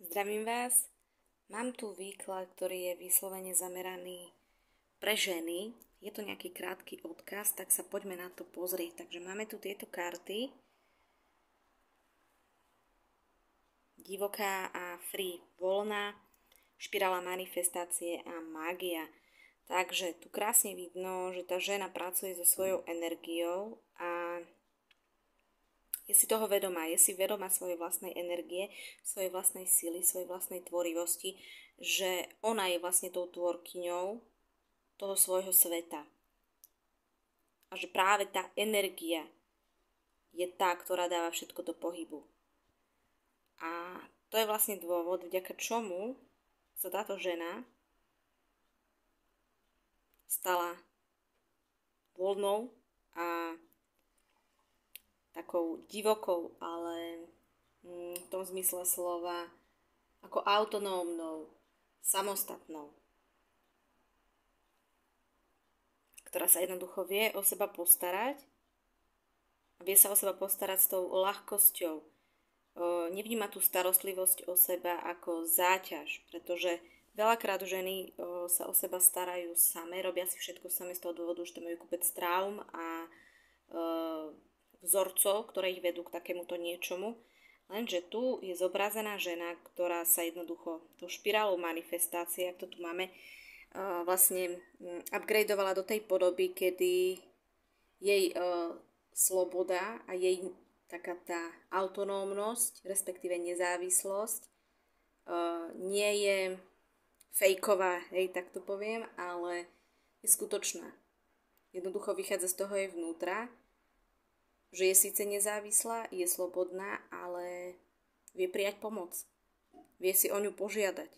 Zdravím vás. Mám tu výklad, ktorý je vyslovene zameraný pre ženy. Je to nejaký krátky odkaz, tak sa poďme na to pozrieť. Takže máme tu tieto karty. Divoká a free, voľná, špirála manifestácie a mágia. Takže tu krásne vidno, že tá žena pracuje so svojou energiou a je si toho vedomá, je si vedomá svojej vlastnej energie, svojej vlastnej sily, svojej vlastnej tvorivosti, že ona je vlastne tou tvorkyňou toho svojho sveta. A že práve tá energia je tá, ktorá dáva všetko do pohybu. A to je vlastne dôvod, vďaka čomu sa táto žena stala voľnou a takou divokou, ale mm, v tom zmysle slova ako autonómnou, samostatnou, ktorá sa jednoducho vie o seba postarať vie sa o seba postarať s tou ľahkosťou. Nevníma tú starostlivosť o seba ako záťaž, pretože veľakrát ženy sa o seba starajú same, robia si všetko same z toho dôvodu, že to majú kúpec traum a vzorcov, ktoré ich vedú k takémuto niečomu. Lenže tu je zobrazená žena, ktorá sa jednoducho tou špirálou manifestácie, ak to tu máme, vlastne upgradeovala do tej podoby, kedy jej sloboda a jej taká tá autonómnosť, respektíve nezávislosť, nie je fejková, hej, tak to poviem, ale je skutočná. Jednoducho vychádza z toho jej vnútra že je síce nezávislá, je slobodná, ale vie prijať pomoc. Vie si o ňu požiadať.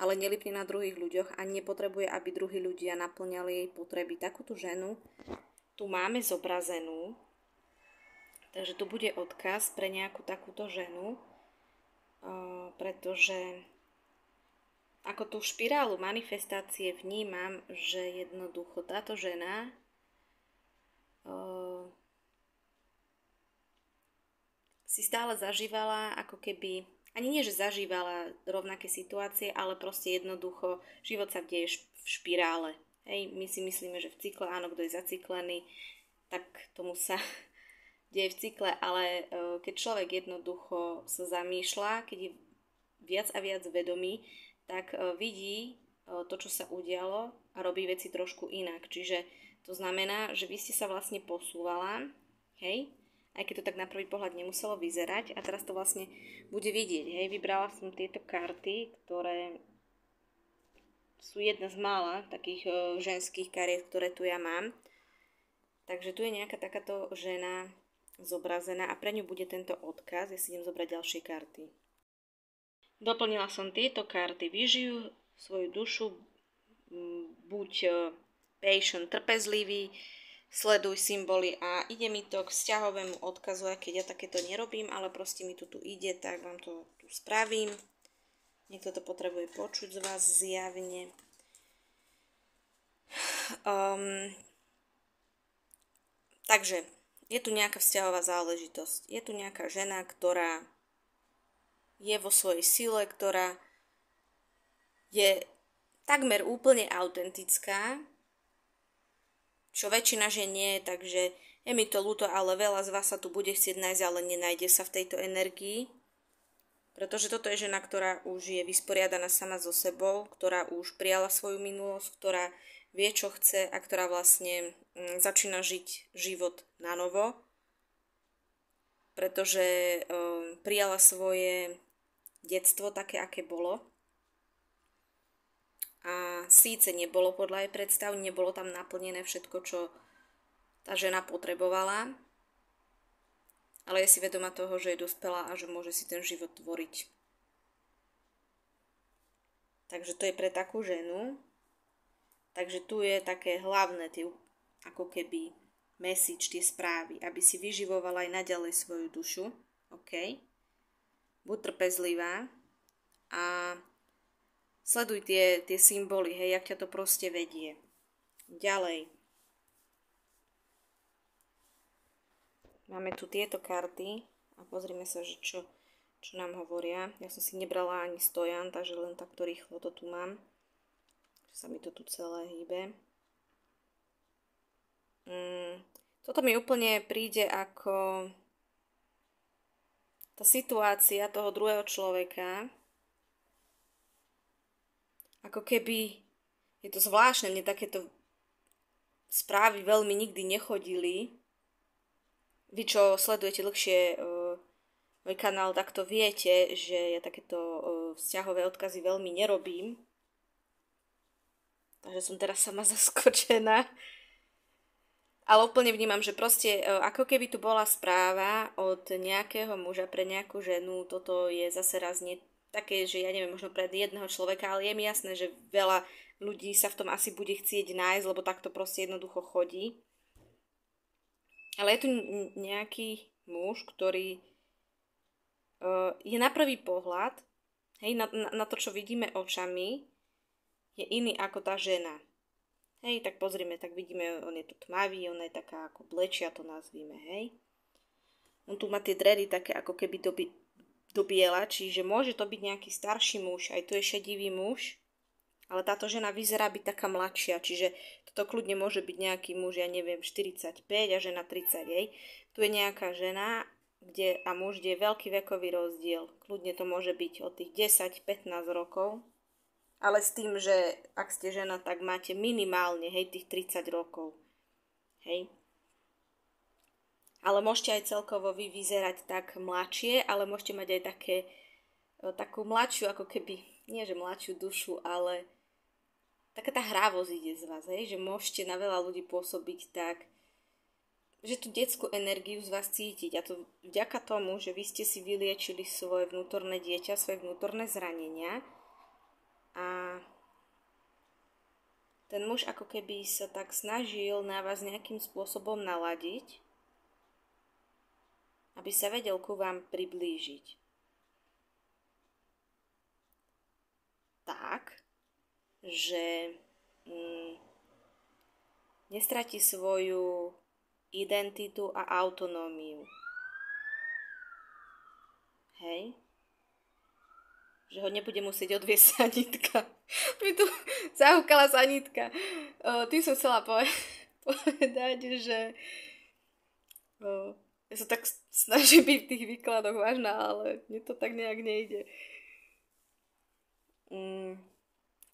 Ale nelipne na druhých ľuďoch a nepotrebuje, aby druhí ľudia naplňali jej potreby. Takúto ženu tu máme zobrazenú, takže tu bude odkaz pre nejakú takúto ženu, pretože ako tú špirálu manifestácie vnímam, že jednoducho táto žena si stále zažívala ako keby, ani nie, že zažívala rovnaké situácie, ale proste jednoducho život sa deje v špirále. Hej, my si myslíme, že v cykle, áno, kto je zacyklený, tak tomu sa deje v cykle, ale e, keď človek jednoducho sa zamýšľa, keď je viac a viac vedomý, tak e, vidí e, to, čo sa udialo a robí veci trošku inak. Čiže to znamená, že vy ste sa vlastne posúvala, hej, aj keď to tak na prvý pohľad nemuselo vyzerať. A teraz to vlastne bude vidieť. Hej, vybrala som tieto karty, ktoré sú jedna z mála takých e, ženských kariet, ktoré tu ja mám. Takže tu je nejaká takáto žena zobrazená a pre ňu bude tento odkaz. Ja si idem zobrať ďalšie karty. Doplnila som tieto karty. Vyžijú svoju dušu, buď e, patient, trpezlivý, sleduj symboly a ide mi to k vzťahovému odkazu, aj keď ja takéto nerobím, ale proste mi to tu ide, tak vám to tu spravím. Niekto to potrebuje počuť z vás zjavne. Um, takže je tu nejaká vzťahová záležitosť. Je tu nejaká žena, ktorá je vo svojej sile, ktorá je takmer úplne autentická, čo väčšina žien nie, takže je mi to ľúto, ale veľa z vás sa tu bude chcieť nájsť, ale nenájde sa v tejto energii. Pretože toto je žena, ktorá už je vysporiadaná sama so sebou, ktorá už prijala svoju minulosť, ktorá vie, čo chce a ktorá vlastne mm, začína žiť život na novo, pretože um, prijala svoje detstvo také, aké bolo a síce nebolo podľa jej predstav, nebolo tam naplnené všetko, čo tá žena potrebovala, ale je si vedoma toho, že je dospelá a že môže si ten život tvoriť. Takže to je pre takú ženu. Takže tu je také hlavné, tie, ako keby message, tie správy, aby si vyživovala aj naďalej svoju dušu. OK? Buď trpezlivá a Sleduj tie, tie symboly, hej, jak ťa to proste vedie. Ďalej. Máme tu tieto karty a pozrime sa, že čo čo nám hovoria. Ja som si nebrala ani stojan, takže len takto rýchlo to tu mám. Že sa mi to tu celé hýbe. Mm, toto mi úplne príde ako tá situácia toho druhého človeka, ako keby, je to zvláštne, mne takéto správy veľmi nikdy nechodili. Vy, čo sledujete dlhšie uh, môj kanál, tak to viete, že ja takéto uh, vzťahové odkazy veľmi nerobím. Takže som teraz sama zaskočená. Ale úplne vnímam, že proste e, ako keby tu bola správa od nejakého muža pre nejakú ženu, toto je zase raz nie také, že ja neviem, možno pre jedného človeka, ale je mi jasné, že veľa ľudí sa v tom asi bude chcieť nájsť, lebo takto proste jednoducho chodí. Ale je tu nejaký muž, ktorý uh, je na prvý pohľad, hej, na, na, na to, čo vidíme očami, je iný ako tá žena. Hej, tak pozrieme, tak vidíme, on je tu tmavý, ona je taká ako blečia, to nazvíme, hej. On tu má tie dredy také ako keby do, do biela, čiže môže to byť nejaký starší muž, aj to je šedivý muž, ale táto žena vyzerá byť taká mladšia, čiže toto kľudne môže byť nejaký muž, ja neviem, 45 a žena 30, hej. Tu je nejaká žena kde, a muž, kde je veľký vekový rozdiel. Kľudne to môže byť od tých 10-15 rokov, ale s tým, že ak ste žena, tak máte minimálne, hej, tých 30 rokov. Hej. Ale môžete aj celkovo vy vyzerať tak mladšie, ale môžete mať aj také, e, takú mladšiu, ako keby, nie že mladšiu dušu, ale taká tá hrávosť ide z vás, hej, že môžete na veľa ľudí pôsobiť tak, že tú detskú energiu z vás cítiť. A to vďaka tomu, že vy ste si vyliečili svoje vnútorné dieťa, svoje vnútorné zranenia, a ten muž ako keby sa tak snažil na vás nejakým spôsobom naladiť, aby sa vedel ku vám priblížiť. Tak, že mm, nestratí svoju identitu a autonómiu. Hej? že ho nebude musieť odviesť sanitka. Mi tu zahúkala sanitka. O, tým som chcela povedať, že o, ja sa tak snažím byť v tých výkladoch vážna, ale mne to tak nejak nejde. Mm,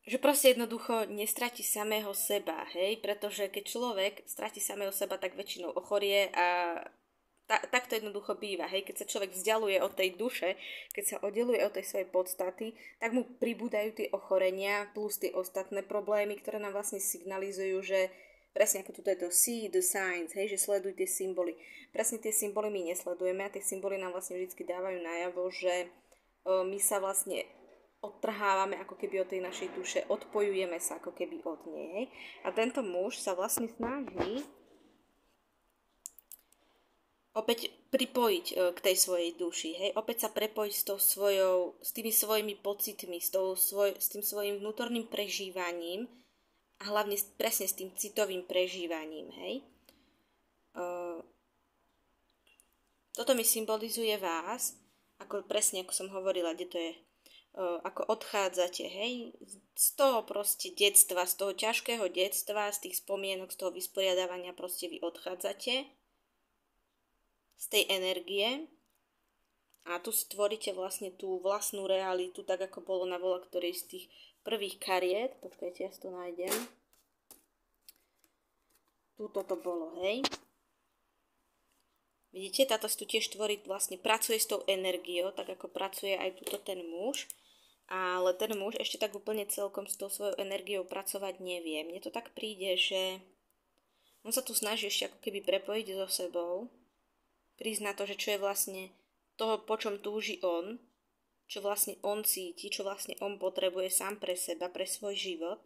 že proste jednoducho nestratí samého seba, hej, pretože keď človek stratí samého seba, tak väčšinou ochorie a ta, tak to jednoducho býva. Hej? Keď sa človek vzdialuje od tej duše, keď sa oddeluje od tej svojej podstaty, tak mu pribúdajú tie ochorenia plus tie ostatné problémy, ktoré nám vlastne signalizujú, že presne ako tu je to see the signs, hej, že sleduj tie symboly. Presne tie symboly my nesledujeme a tie symboly nám vlastne vždy dávajú najavo, že o, my sa vlastne odtrhávame ako keby od tej našej duše, odpojujeme sa ako keby od nej. A tento muž sa vlastne snaží opäť pripojiť e, k tej svojej duši, hej, opäť sa prepojiť s, tou svojou, s tými svojimi pocitmi, s, tou svoj, s tým svojim vnútorným prežívaním a hlavne presne s tým citovým prežívaním, hej. Toto mi symbolizuje vás, ako presne ako som hovorila, kde to je, ako odchádzate, hej, z toho proste detstva, z toho ťažkého detstva, z tých spomienok, z toho vysporiadávania proste vy odchádzate. Z tej energie. A tu stvoríte vlastne tú vlastnú realitu, tak ako bolo na vola ktorej z tých prvých kariet. Počkajte, ja si to nájdem. Tuto to bolo, hej. Vidíte, táto tu tiež tvorí, vlastne pracuje s tou energiou, tak ako pracuje aj tuto ten muž. Ale ten muž ešte tak úplne celkom s tou svojou energiou pracovať nevie. Mne to tak príde, že on sa tu snaží ešte ako keby prepojiť so sebou, prísť na to, že čo je vlastne toho, po čom túži on, čo vlastne on cíti, čo vlastne on potrebuje sám pre seba, pre svoj život.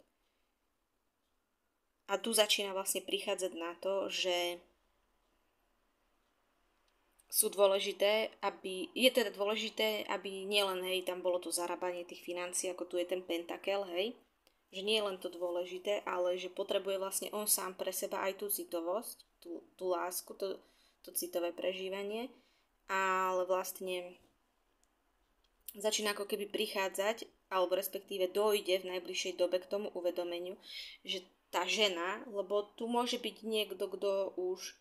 A tu začína vlastne prichádzať na to, že sú dôležité, aby, je teda dôležité, aby nielen, hej, tam bolo to zarábanie tých financií, ako tu je ten pentakel, hej, že nie je len to dôležité, ale že potrebuje vlastne on sám pre seba aj tú citovosť, tú, tú lásku, to, to citové prežívanie, ale vlastne začína ako keby prichádzať, alebo respektíve dojde v najbližšej dobe k tomu uvedomeniu, že tá žena, lebo tu môže byť niekto, kto už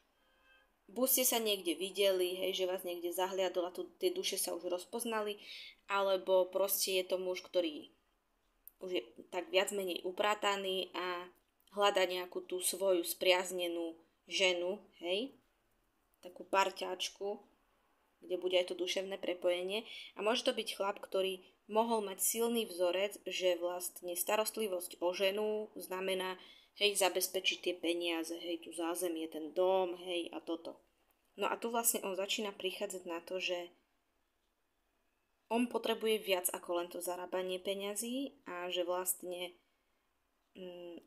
buď ste sa niekde videli, hej, že vás niekde zahliadol a tu tie duše sa už rozpoznali, alebo proste je to muž, ktorý už je tak viac menej uprátaný a hľada nejakú tú svoju spriaznenú ženu, hej, takú parťáčku, kde bude aj to duševné prepojenie. A môže to byť chlap, ktorý mohol mať silný vzorec, že vlastne starostlivosť o ženu znamená, hej, zabezpečiť tie peniaze, hej, tu zázemie, ten dom, hej, a toto. No a tu vlastne on začína prichádzať na to, že on potrebuje viac ako len to zarábanie peňazí a že vlastne mm,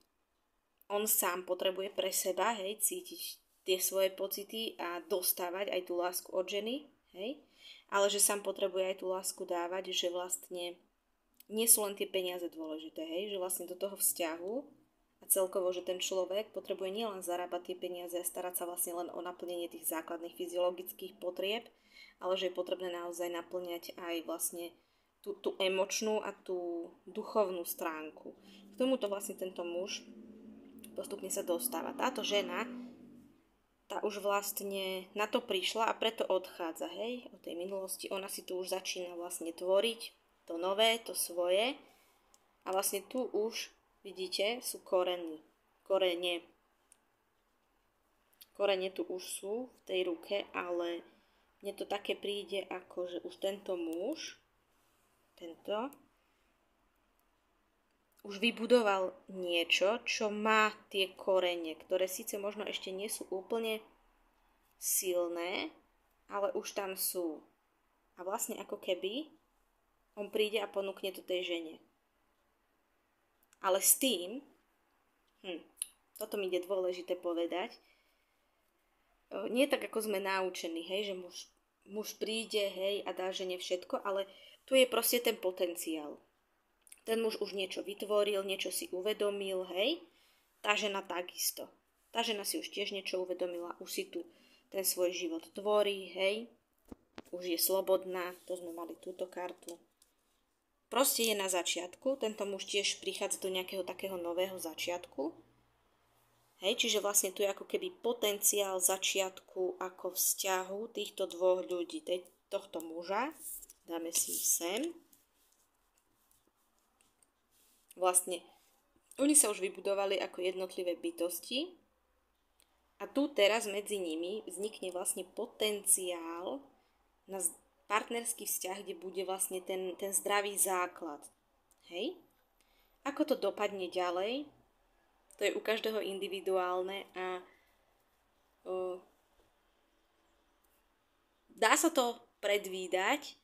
on sám potrebuje pre seba, hej, cítiť tie svoje pocity a dostávať aj tú lásku od ženy, hej, ale že sám potrebuje aj tú lásku dávať, že vlastne nie sú len tie peniaze dôležité, hej, že vlastne do toho vzťahu a celkovo, že ten človek potrebuje nielen zarábať tie peniaze a starať sa vlastne len o naplnenie tých základných fyziologických potrieb, ale že je potrebné naozaj naplňať aj vlastne tú, tú emočnú a tú duchovnú stránku. K tomuto vlastne tento muž postupne sa dostáva. Táto žena, tá už vlastne na to prišla a preto odchádza, hej, od tej minulosti. Ona si tu už začína vlastne tvoriť to nové, to svoje. A vlastne tu už Vidíte, sú koreny. Korene. Korene tu už sú v tej ruke, ale mne to také príde, ako že už tento muž, tento, už vybudoval niečo, čo má tie korene, ktoré síce možno ešte nie sú úplne silné, ale už tam sú. A vlastne ako keby on príde a ponúkne to tej žene. Ale s tým, hm, toto mi ide dôležité povedať, nie tak, ako sme naučení, hej, že muž, muž príde, hej, a dá žene všetko, ale tu je proste ten potenciál. Ten muž už niečo vytvoril, niečo si uvedomil, hej, tá žena takisto. Tá žena si už tiež niečo uvedomila, už si tu ten svoj život tvorí, hej, už je slobodná, to sme mali túto kartu proste je na začiatku, tento muž tiež prichádza do nejakého takého nového začiatku. Hej, čiže vlastne tu je ako keby potenciál začiatku ako vzťahu týchto dvoch ľudí, tej, tohto muža. Dáme si sem. Vlastne oni sa už vybudovali ako jednotlivé bytosti a tu teraz medzi nimi vznikne vlastne potenciál na partnerský vzťah, kde bude vlastne ten, ten zdravý základ. Hej? Ako to dopadne ďalej, to je u každého individuálne a uh, dá sa to predvídať,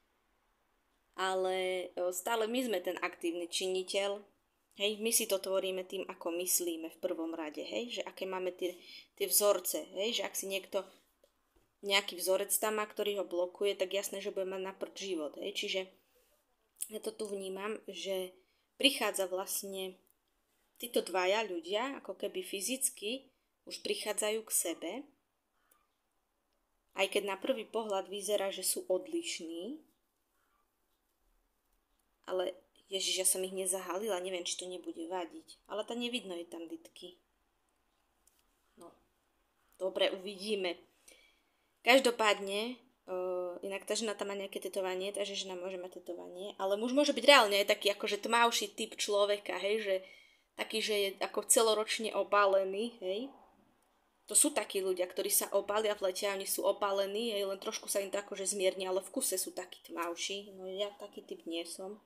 ale stále my sme ten aktívny činiteľ. Hej, my si to tvoríme tým, ako myslíme v prvom rade, hej, že aké máme tie, tie vzorce, hej, že ak si niekto nejaký vzorec tam má, ktorý ho blokuje, tak jasné, že bude mať na prd život. Hej. Čiže ja to tu vnímam, že prichádza vlastne títo dvaja ľudia, ako keby fyzicky, už prichádzajú k sebe, aj keď na prvý pohľad vyzerá, že sú odlišní, ale Ježiš, ja som ich nezahalila, neviem, či to nebude vadiť. Ale tá nevidno je tam ditky. No, dobre, uvidíme. Každopádne, uh, inak tá žena tam má nejaké tetovanie, takže žena môže mať tetovanie, ale muž môže byť reálne aj taký akože tmavší typ človeka, hej, že taký, že je ako celoročne opálený, hej. To sú takí ľudia, ktorí sa opália v lete oni sú opálení, hej, len trošku sa im to akože zmierni, ale v kuse sú takí tmavší. No ja taký typ nie som.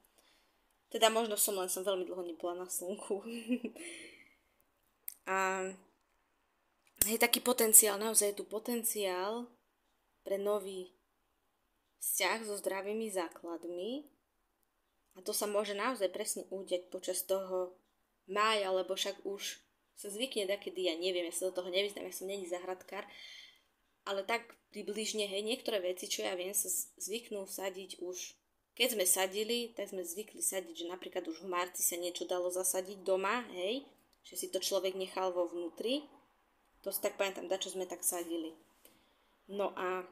Teda možno som, len som veľmi dlho nebola na slnku. a je taký potenciál, naozaj je tu potenciál pre nový vzťah so zdravými základmi. A to sa môže naozaj presne udeť počas toho mája, lebo však už sa zvykne takedy, ja neviem, ja sa do toho nevyznám, ja som není zahradkár, ale tak približne, hej, niektoré veci, čo ja viem, sa zvyknú sadiť už, keď sme sadili, tak sme zvykli sadiť, že napríklad už v marci sa niečo dalo zasadiť doma, hej, že si to človek nechal vo vnútri, to si tak pamätám, čo sme tak sadili. No a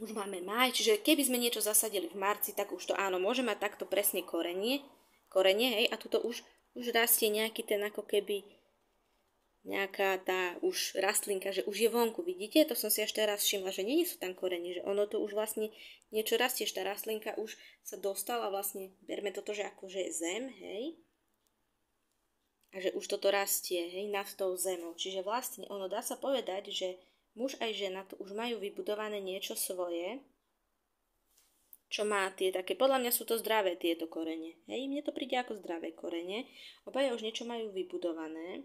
už máme maj, čiže keby sme niečo zasadili v marci, tak už to áno, môže mať takto presne korenie, korenie, hej, a tuto už, už rastie nejaký ten ako keby nejaká tá už rastlinka, že už je vonku, vidíte? To som si až teraz všimla, že nie sú tam korene, že ono to už vlastne niečo rastie, tá rastlinka už sa dostala vlastne, berme toto, že akože je zem, hej? A že už toto rastie, hej, nad tou zemou. Čiže vlastne ono dá sa povedať, že muž aj žena tu už majú vybudované niečo svoje, čo má tie také, podľa mňa sú to zdravé tieto korene. Hej, mne to príde ako zdravé korene. Obaja už niečo majú vybudované.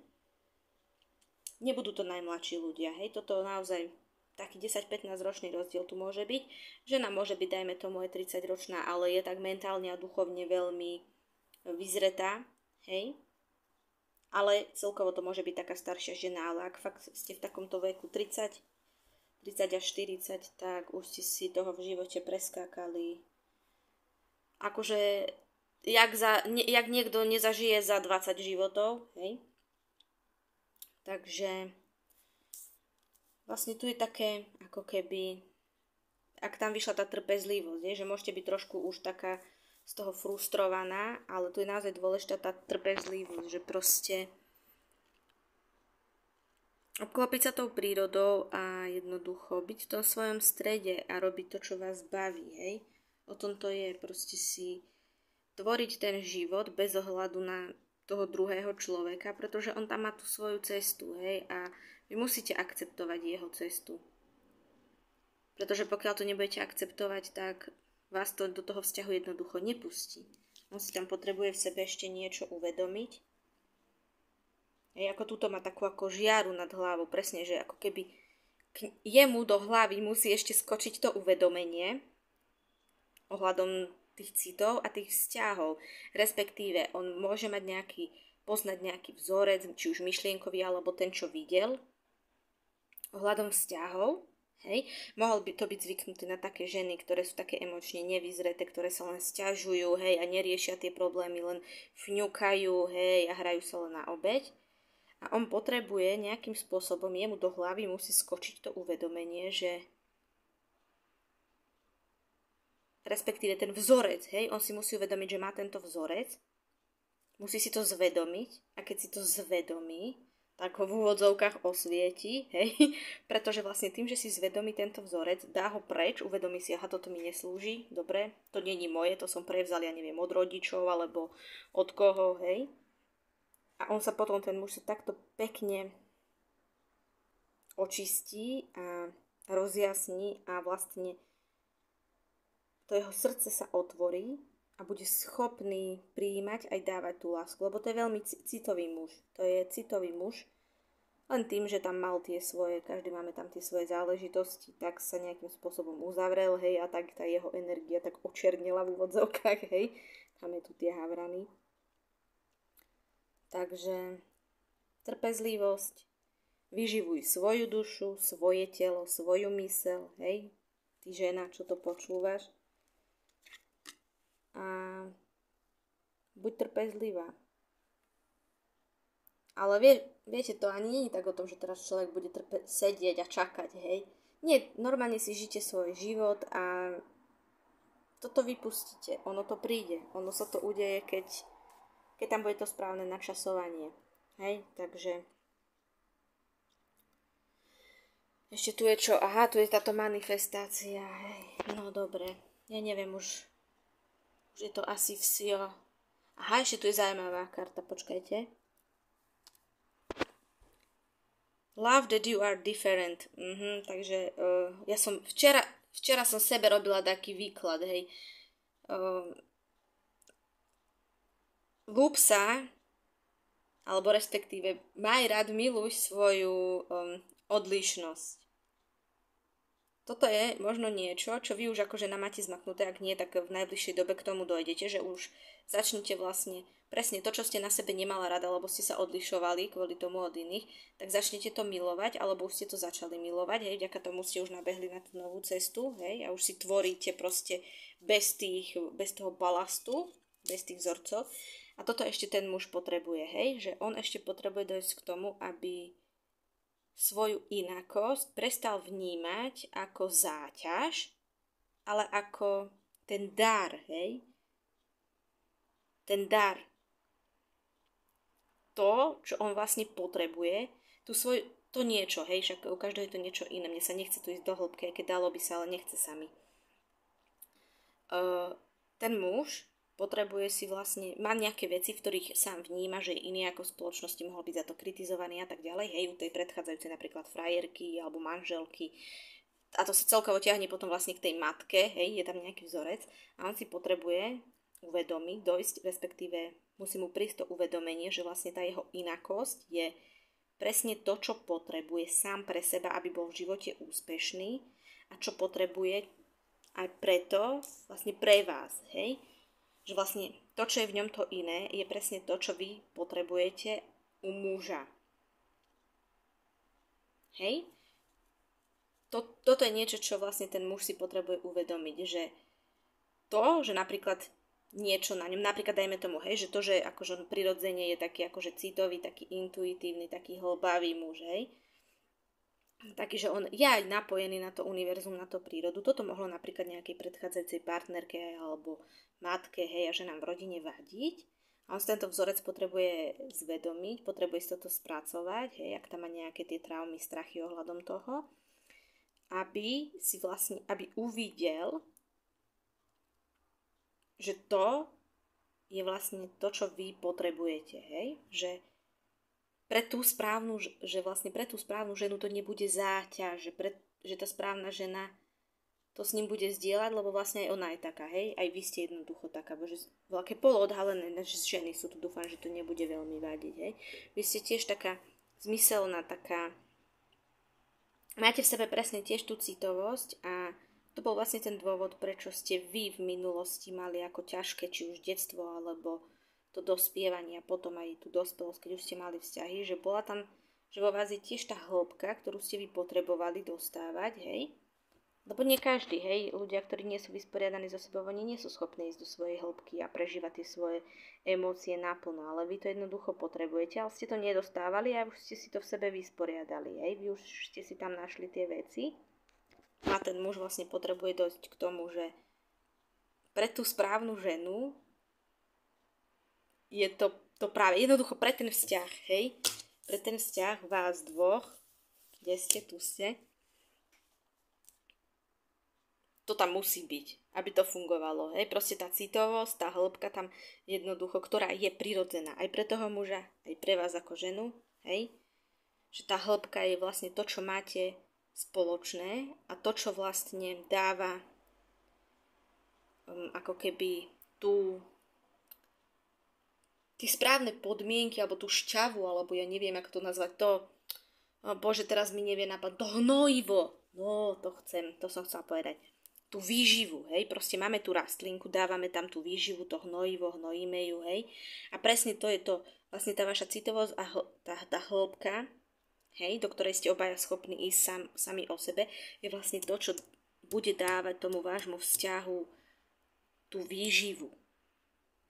Nebudú to najmladší ľudia, hej, toto naozaj taký 10-15 ročný rozdiel tu môže byť. Žena môže byť, dajme tomu, aj 30 ročná, ale je tak mentálne a duchovne veľmi vyzretá, hej ale celkovo to môže byť taká staršia žena, ale ak fakt ste v takomto veku 30, 30 až 40, tak už ste si toho v živote preskákali. Akože, jak, za, ne, jak niekto nezažije za 20 životov, hej? Takže vlastne tu je také, ako keby, ak tam vyšla tá trpezlivosť, je, že môžete byť trošku už taká z toho frustrovaná, ale tu je naozaj dôležitá tá trpezlivosť, že proste obklopiť sa tou prírodou a jednoducho byť v tom svojom strede a robiť to, čo vás baví, hej. O tom to je, proste si tvoriť ten život bez ohľadu na toho druhého človeka, pretože on tam má tú svoju cestu, hej, a vy musíte akceptovať jeho cestu. Pretože pokiaľ to nebudete akceptovať, tak vás to do toho vzťahu jednoducho nepustí. On si tam potrebuje v sebe ešte niečo uvedomiť. Hej, ako túto má takú ako žiaru nad hlavou, presne, že ako keby k jemu do hlavy musí ešte skočiť to uvedomenie ohľadom tých citov a tých vzťahov. Respektíve, on môže mať nejaký, poznať nejaký vzorec, či už myšlienkový, alebo ten, čo videl, ohľadom vzťahov, Hej? Mohol by to byť zvyknutý na také ženy, ktoré sú také emočne nevyzreté, ktoré sa len stiažujú, hej, a neriešia tie problémy, len fňukajú, hej, a hrajú sa len na obeď. A on potrebuje nejakým spôsobom, jemu do hlavy musí skočiť to uvedomenie, že respektíve ten vzorec, hej, on si musí uvedomiť, že má tento vzorec, musí si to zvedomiť a keď si to zvedomí, tak ho v úvodzovkách osvieti, hej, pretože vlastne tým, že si zvedomí tento vzorec, dá ho preč, uvedomí si, aha, toto mi neslúži, dobre, to není moje, to som prevzal, ja neviem, od rodičov alebo od koho, hej. A on sa potom, ten muž sa takto pekne očistí a rozjasní a vlastne to jeho srdce sa otvorí a bude schopný prijímať aj dávať tú lásku, lebo to je veľmi citový muž. To je citový muž, len tým, že tam mal tie svoje, každý máme tam tie svoje záležitosti, tak sa nejakým spôsobom uzavrel, hej, a tak tá jeho energia tak očernila v úvodzovkách, hej, tam je tu tie havrany. Takže trpezlivosť, vyživuj svoju dušu, svoje telo, svoju mysel, hej, ty žena, čo to počúvaš, a buď trpezlivá. Ale vie, viete, to ani nie je tak o tom, že teraz človek bude trpe- sedieť a čakať, hej. Nie, normálne si žite svoj život a toto vypustíte. Ono to príde. Ono sa to udeje, keď, keď tam bude to správne načasovanie. Hej, takže ešte tu je čo? Aha, tu je táto manifestácia. Hej, no dobre. Ja neviem už, už je to asi vsio. Aha, ešte tu je zaujímavá karta, počkajte. Love that you are different. Mhm, takže uh, ja som včera, včera som sebe robila taký výklad, hej. Uh, Lúp sa, alebo respektíve maj rád, miluj svoju um, odlišnosť toto je možno niečo, čo vy už akože na máte zmaknuté, ak nie, tak v najbližšej dobe k tomu dojdete, že už začnete vlastne presne to, čo ste na sebe nemala rada, lebo ste sa odlišovali kvôli tomu od iných, tak začnete to milovať, alebo už ste to začali milovať, hej, vďaka tomu ste už nabehli na tú novú cestu, hej, a už si tvoríte proste bez, tých, bez toho balastu, bez tých vzorcov. A toto ešte ten muž potrebuje, hej, že on ešte potrebuje dojsť k tomu, aby svoju inakosť prestal vnímať ako záťaž, ale ako ten dar, hej? Ten dar. To, čo on vlastne potrebuje, tu svoj, to niečo, hej, však u každého je to niečo iné. Mne sa nechce tu ísť do hĺbky, keď dalo by sa, ale nechce sa mi. Uh, ten muž potrebuje si vlastne, má nejaké veci, v ktorých sám vníma, že iný ako spoločnosti, mohol byť za to kritizovaný a tak ďalej, hej, u tej predchádzajúcej napríklad frajerky alebo manželky, a to sa celkovo ťahne potom vlastne k tej matke, hej, je tam nejaký vzorec. A on si potrebuje uvedomiť, dojsť, respektíve musí mu prísť to uvedomenie, že vlastne tá jeho inakosť je presne to, čo potrebuje sám pre seba, aby bol v živote úspešný a čo potrebuje aj preto, vlastne pre vás, hej, že vlastne to, čo je v ňom to iné, je presne to, čo vy potrebujete u muža. Hej? To, toto je niečo, čo vlastne ten muž si potrebuje uvedomiť, že to, že napríklad niečo na ňom, napríklad dajme tomu, hej, že to, že akože on prirodzene je taký akože citový, taký intuitívny, taký hlbavý muž, hej, taký, že on je aj napojený na to univerzum, na to prírodu. Toto mohlo napríklad nejakej predchádzajúcej partnerke alebo matke, hej, a že nám v rodine vadiť. A on si tento vzorec potrebuje zvedomiť, potrebuje si toto spracovať, hej, ak tam má nejaké tie traumy, strachy ohľadom toho, aby si vlastne, aby uvidel, že to je vlastne to, čo vy potrebujete, hej, že pre tú správnu, že vlastne pre tú správnu ženu to nebude záťaž, že, pre, že tá správna žena to s ním bude zdieľať, lebo vlastne aj ona je taká, hej, aj vy ste jednoducho taká, bože, veľké poloodhalené ženy sú tu, dúfam, že to nebude veľmi vadiť, hej. Vy ste tiež taká zmyselná, taká, máte v sebe presne tiež tú citovosť a to bol vlastne ten dôvod, prečo ste vy v minulosti mali ako ťažké, či už detstvo, alebo to dospievanie a potom aj tú dospelosť, keď už ste mali vzťahy, že bola tam, že vo vás je tiež tá hĺbka, ktorú ste vy potrebovali dostávať, hej? Lebo nie každý, hej, ľudia, ktorí nie sú vysporiadaní so sebou, oni nie sú schopní ísť do svojej hĺbky a prežívať tie svoje emócie naplno, ale vy to jednoducho potrebujete, ale ste to nedostávali a už ste si to v sebe vysporiadali, hej, vy už ste si tam našli tie veci a ten muž vlastne potrebuje dosť k tomu, že pre tú správnu ženu je to, to práve jednoducho pre ten vzťah, hej, pre ten vzťah vás dvoch, kde ste, tu ste, to tam musí byť, aby to fungovalo. Hej. Proste tá citovosť, tá hĺbka tam jednoducho, ktorá je prirodzená aj pre toho muža, aj pre vás ako ženu, hej. Že tá hĺbka je vlastne to, čo máte spoločné a to, čo vlastne dáva um, ako keby tú tie správne podmienky, alebo tú šťavu, alebo ja neviem, ako to nazvať, to, bože, teraz mi nevie napadnúť, to hnojivo, no, to chcem, to som chcela povedať, tú výživu, hej, proste máme tú rastlinku, dávame tam tú výživu, to hnojivo, hnojíme ju, hej, a presne to je to, vlastne tá vaša citovosť a hl- tá, tá hĺbka, hej, do ktorej ste obaja schopní ísť sam, sami o sebe, je vlastne to, čo bude dávať tomu vášmu vzťahu tú výživu,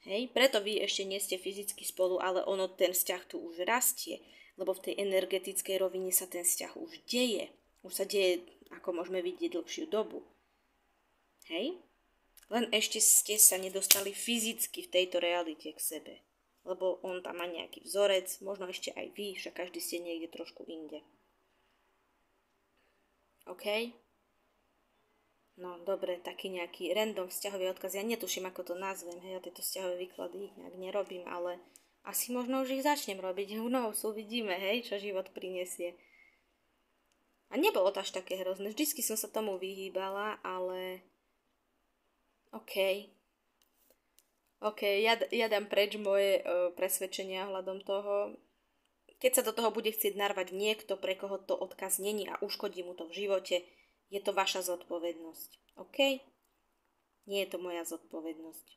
Hej? Preto vy ešte nie ste fyzicky spolu, ale ono ten vzťah tu už rastie, lebo v tej energetickej rovine sa ten vzťah už deje. Už sa deje, ako môžeme vidieť, dlhšiu dobu. Hej? Len ešte ste sa nedostali fyzicky v tejto realite k sebe. Lebo on tam má nejaký vzorec, možno ešte aj vy, však každý ste niekde trošku inde. OK? No dobre, taký nejaký random vzťahový odkaz. Ja netuším, ako to nazvem, hej, ja tieto vzťahové výklady nejak nerobím, ale asi možno už ich začnem robiť. Who knows, uvidíme, hej, čo život prinesie. A nebolo to až také hrozné. Vždycky som sa tomu vyhýbala, ale... OK. OK, ja, ja dám preč moje uh, presvedčenia hľadom toho. Keď sa do toho bude chcieť narvať niekto, pre koho to odkaz není a uškodí mu to v živote, je to vaša zodpovednosť. OK? Nie je to moja zodpovednosť.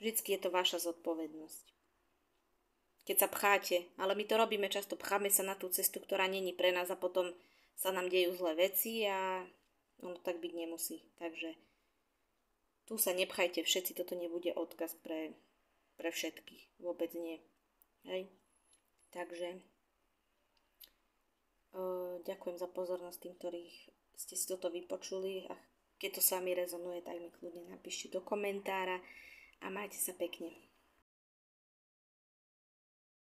Vždycky je to vaša zodpovednosť. Keď sa pcháte, ale my to robíme často, pcháme sa na tú cestu, ktorá není pre nás a potom sa nám dejú zlé veci a ono tak byť nemusí. Takže tu sa nepchajte všetci, toto nebude odkaz pre, pre všetkých. Vôbec nie. Hej? Takže ďakujem za pozornosť tým, ktorých ste si toto vypočuli a keď to s vami rezonuje, tak mi kľudne napíšte do komentára a majte sa pekne.